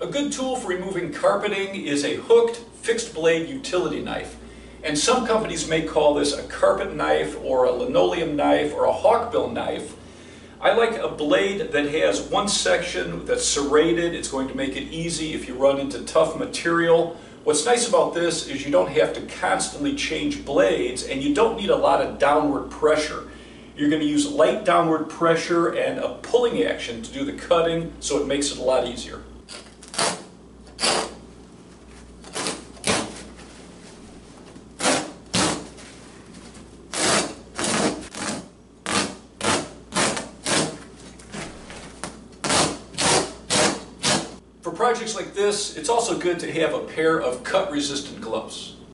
A good tool for removing carpeting is a hooked fixed blade utility knife. And some companies may call this a carpet knife or a linoleum knife or a hawkbill knife. I like a blade that has one section that's serrated. It's going to make it easy if you run into tough material. What's nice about this is you don't have to constantly change blades and you don't need a lot of downward pressure. You're going to use light downward pressure and a pulling action to do the cutting so it makes it a lot easier. Projects like this, it's also good to have a pair of cut-resistant gloves.